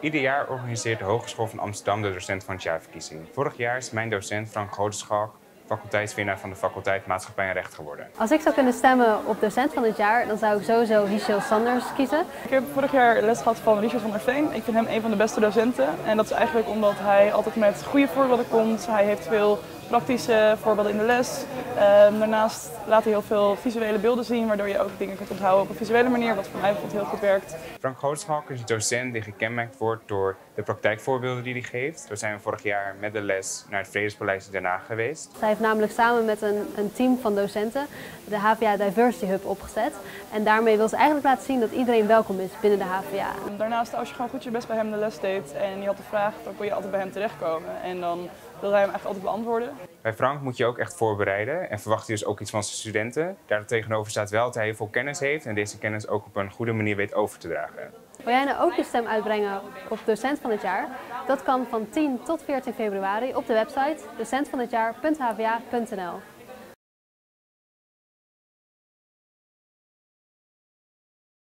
Ieder jaar organiseert de Hogeschool van Amsterdam de docent van het jaarverkiezing. Vorig jaar is mijn docent Frank Godeschalk faculteitswinnaar van de faculteit Maatschappij en Recht geworden. Als ik zou kunnen stemmen op docent van het jaar, dan zou ik sowieso Richel Sanders kiezen. Ik heb vorig jaar les gehad van Richard van der Veen. Ik vind hem een van de beste docenten. En dat is eigenlijk omdat hij altijd met goede voorbeelden komt. Hij heeft veel praktische voorbeelden in de les. Ehm, daarnaast laat hij heel veel visuele beelden zien, waardoor je ook dingen kunt onthouden op een visuele manier, wat voor mij bijvoorbeeld heel goed werkt. Frank Godeschalk is een docent die gekenmerkt wordt door de praktijkvoorbeelden die hij geeft. Zo zijn we vorig jaar met de les naar het Vredespaleis in Den Haag geweest. Zij heeft namelijk samen met een, een team van docenten de HVA Diversity Hub opgezet. En daarmee wil ze eigenlijk laten zien dat iedereen welkom is binnen de HVA. Daarnaast, als je gewoon goed je best bij hem de les deed en je had een vraag, dan kon je altijd bij hem terechtkomen. En dan wil hij hem echt altijd beantwoorden. Bij Frank moet je ook echt voorbereiden en verwacht hij dus ook iets van zijn studenten. Daar tegenover staat wel dat hij heel veel kennis heeft en deze kennis ook op een goede manier weet over te dragen. Wil jij nou ook je stem uitbrengen op docent van het jaar? Dat kan van 10 tot 14 februari op de website docentvanhetjaar.hva.nl.